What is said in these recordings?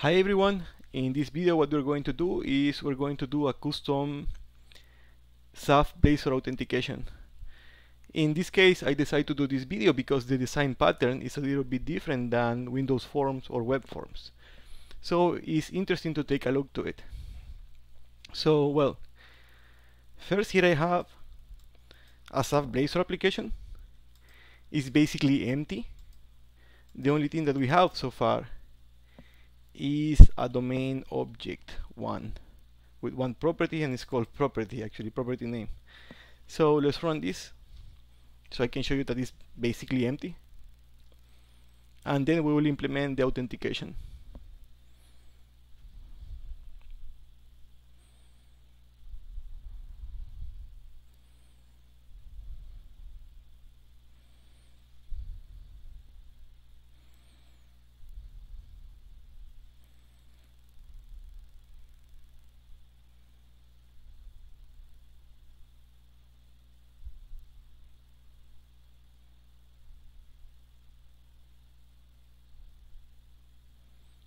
Hi everyone, in this video what we're going to do is we're going to do a custom XAF Blazor authentication. In this case I decided to do this video because the design pattern is a little bit different than Windows Forms or web forms. So it's interesting to take a look to it. So well, first here I have a XAF Blazor application. It's basically empty. The only thing that we have so far is a domain object one with one property and it's called property actually property name. So let's run this so I can show you that it's basically empty. And then we will implement the authentication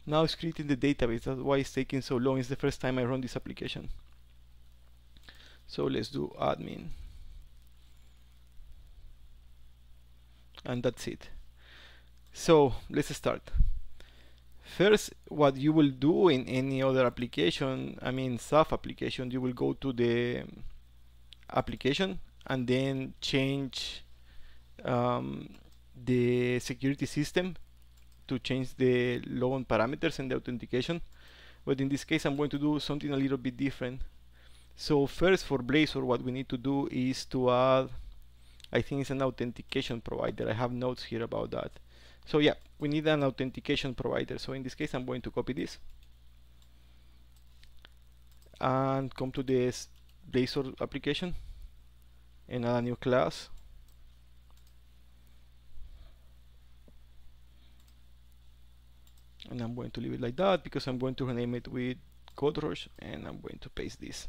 now it's creating the database. That's why it's taking so long. It's the first time I run this application. So let's do admin. And that's it. So let's start. First what you will do in any other application I mean XAF application you will go to the application and then change um, the security system to change the logon parameters and the authentication. But in this case I'm going to do something a little bit different. So first for Blazor what we need to do is to add I think it's an authentication provider. I have notes here about that. So yeah we need an authentication provider. So in this case I'm going to copy this and come to this Blazor application and add a new class and I'm going to leave it like that because I'm going to rename it with CodeRush and I'm going to paste this.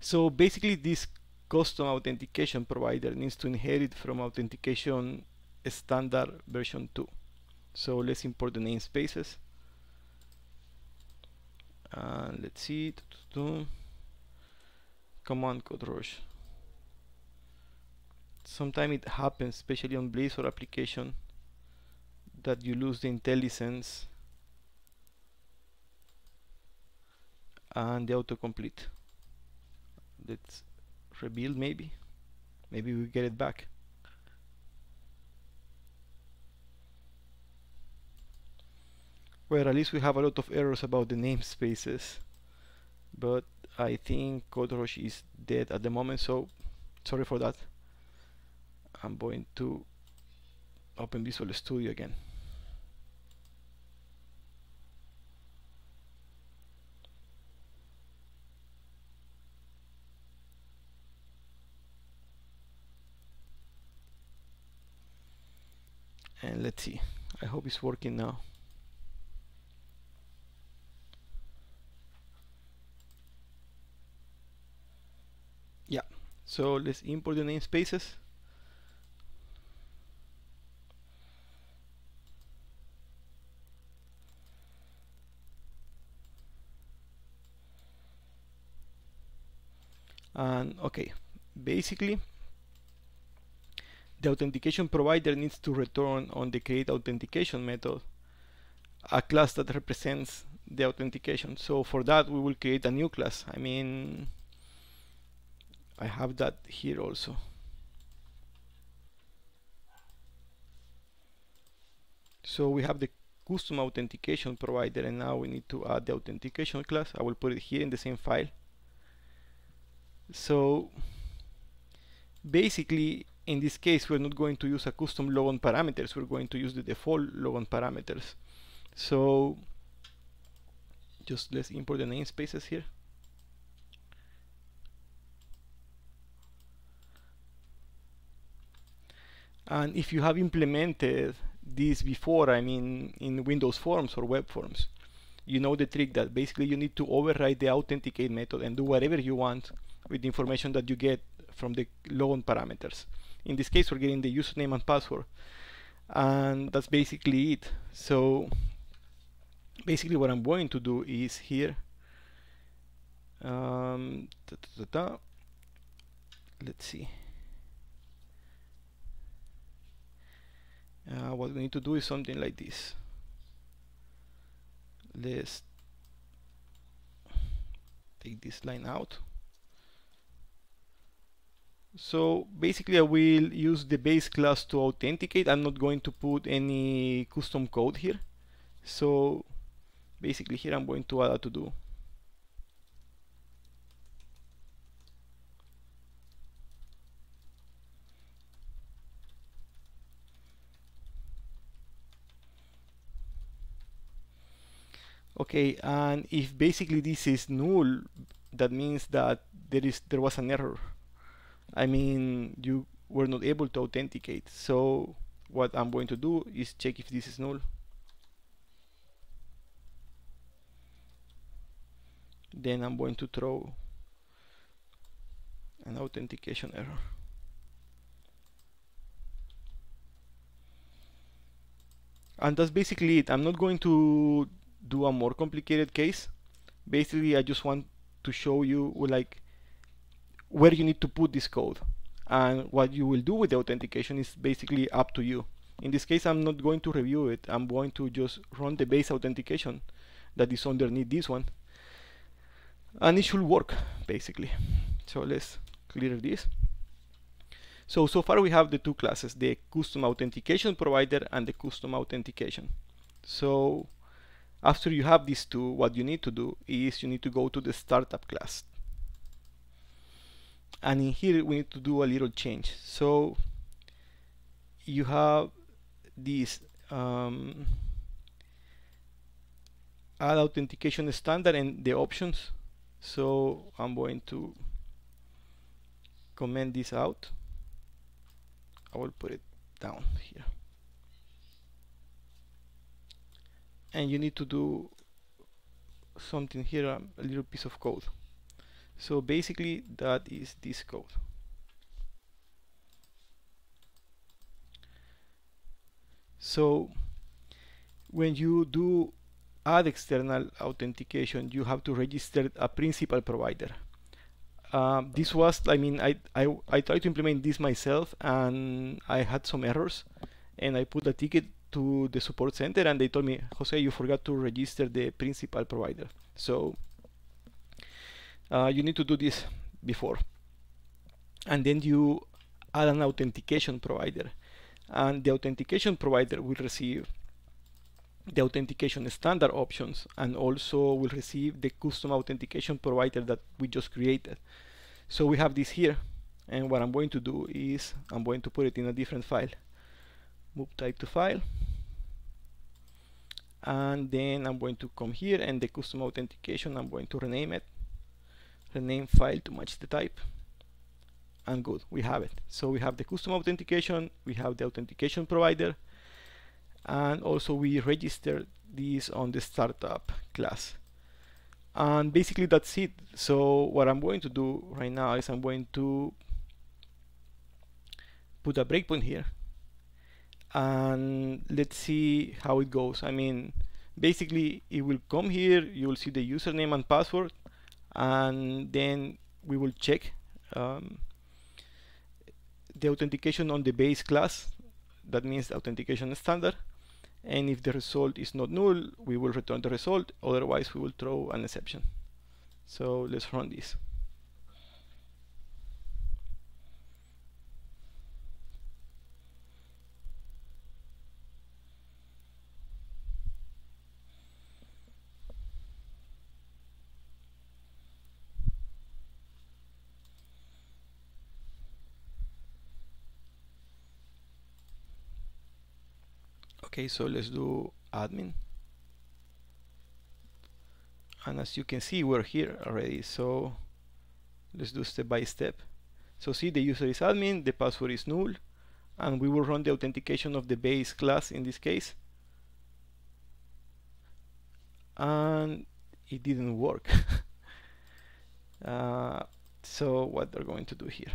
So basically this custom authentication provider needs to inherit from authentication standard version 2 so let's import the namespaces. And let's see. Command CodeRush sometimes it happens especially on Blazor application that you lose the IntelliSense and the autocomplete. Let's rebuild maybe. Maybe we get it back. Well at least we have a lot of errors about the namespaces. But I think CodeRush is dead at the moment so sorry for that. I'm going to open Visual Studio again and let's see I hope it's working now. Yeah. So let's import the namespaces. And okay. Basically the authentication provider needs to return on the create authentication method a class that represents the authentication. So for that we will create a new class. I mean I have that here also. So we have the custom authentication provider and now we need to add the authentication class. I will put it here in the same file. So basically in this case we're not going to use a custom logon parameters we're going to use the default logon parameters. So just let's import the namespaces here. And if you have implemented this before I mean in Windows Forms or web forms you know the trick that basically you need to override the authenticate method and do whatever you want with the information that you get from the logon parameters. In this case we're getting the username and password. And that's basically it. So basically what I'm going to do is here um, ta -ta -ta. Let's see. Uh, what we need to do is something like this. Let's take this line out so basically I will use the base class to authenticate. I'm not going to put any custom code here. So basically here I'm going to add a to do okay and if basically this is null that means that there is there was an error I mean you were not able to authenticate. So what I'm going to do is check if this is null. Then I'm going to throw an authentication error. And that's basically it. I'm not going to do a more complicated case. Basically I just want to show you like where you need to put this code. And what you will do with the authentication is basically up to you. In this case I'm not going to review it. I'm going to just run the base authentication that is underneath this one. And it should work basically. So let's clear this. So so far we have the two classes the custom authentication provider and the custom authentication. So after you have these two, what you need to do is you need to go to the startup class. And in here we need to do a little change. So you have this um, add authentication standard and the options. So I'm going to comment this out. I will put it down here. and you need to do something here um, a little piece of code so basically that is this code so when you do add external authentication you have to register a principal provider um, this was I mean I, I, I tried to implement this myself and I had some errors and I put a ticket to the support center and they told me, Jose, you forgot to register the principal provider. So uh, you need to do this before. And then you add an authentication provider. And the authentication provider will receive the authentication standard options and also will receive the custom authentication provider that we just created. So we have this here and what I'm going to do is I'm going to put it in a different file move type to file and then I'm going to come here and the custom authentication I'm going to rename it rename file to match the type and good we have it. So we have the custom authentication we have the authentication provider and also we register these on the startup class. And basically that's it. So what I'm going to do right now is I'm going to put a breakpoint here and let's see how it goes. I mean basically it will come here you will see the username and password and then we will check um, the authentication on the base class. That means authentication standard. And if the result is not null we will return the result. Otherwise we will throw an exception. So let's run this okay so let's do admin. And as you can see we're here already so let's do step by step. So see the user is admin the password is null and we will run the authentication of the base class in this case. And it didn't work. Uh, so what they're going to do here?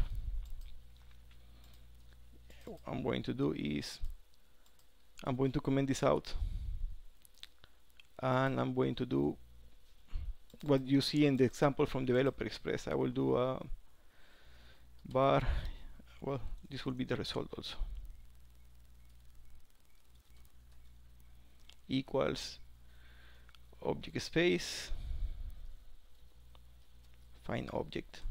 I'm going to do is I'm going to comment this out and I'm going to do what you see in the example from Developer Express. I will do a bar, well, this will be the result also. Equals object space, find object,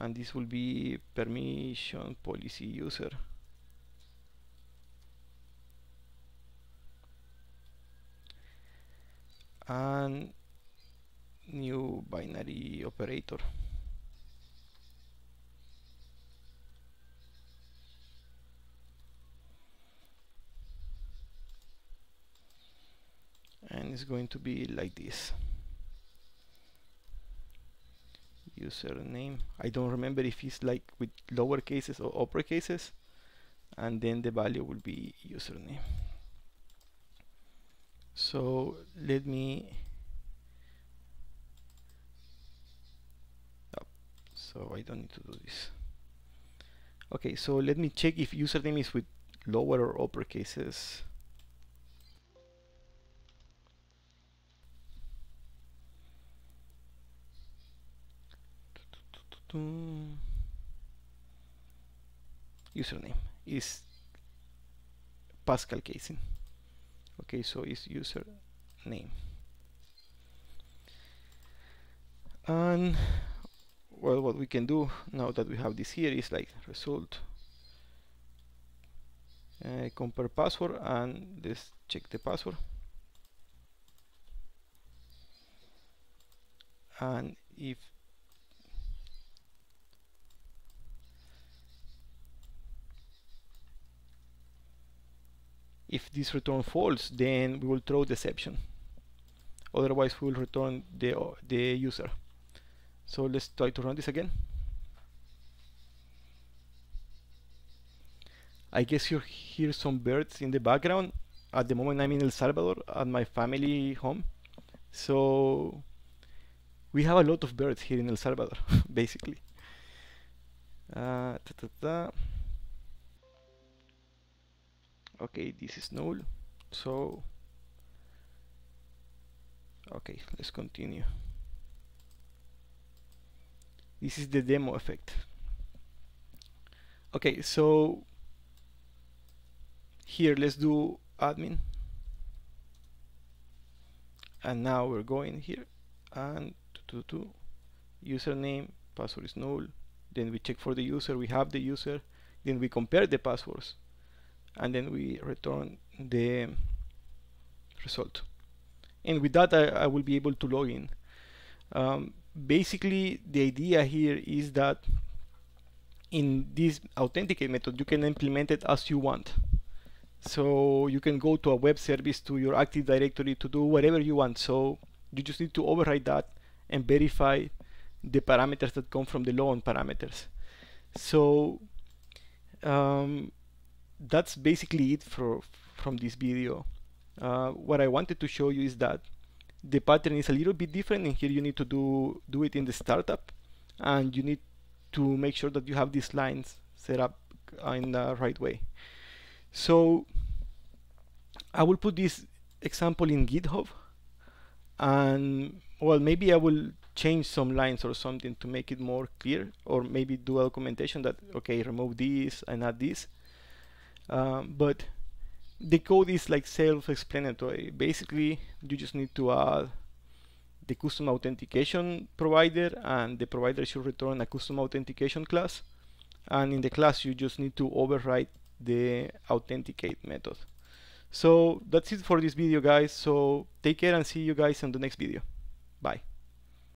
and this will be permission policy user. And new binary operator. And it's going to be like this. Username. I don't remember if it's like with lower cases or upper cases and then the value will be username so let me oh, so I don't need to do this. Okay so let me check if username is with lower or upper cases. Username is Pascal casing okay so it's user name and well what we can do now that we have this here is like result uh, compare password and let's check the password. And if if this return false then we will throw deception. Otherwise we will return the, the user. So let's try to run this again. I guess you hear some birds in the background. At the moment I'm in El Salvador at my family home. So we have a lot of birds here in El Salvador basically. Uh, ta -ta -ta okay this is null. So okay let's continue. This is the demo effect. Okay so here let's do admin. And now we're going here. And to, to username password is null. Then we check for the user. We have the user. Then we compare the passwords and then we return the result. And with that I, I will be able to log in. Um, basically the idea here is that in this authenticate method you can implement it as you want. So you can go to a web service to your active directory to do whatever you want. So you just need to override that and verify the parameters that come from the logon parameters. So um, that's basically it for from this video. Uh, what I wanted to show you is that the pattern is a little bit different and here you need to do do it in the startup and you need to make sure that you have these lines set up in the right way. So I will put this example in GitHub and well maybe I will change some lines or something to make it more clear or maybe do a documentation that okay remove this and add this um, but the code is like self-explanatory. Basically you just need to add the custom authentication provider and the provider should return a custom authentication class. And in the class you just need to override the authenticate method. So that's it for this video guys. So take care and see you guys in the next video. Bye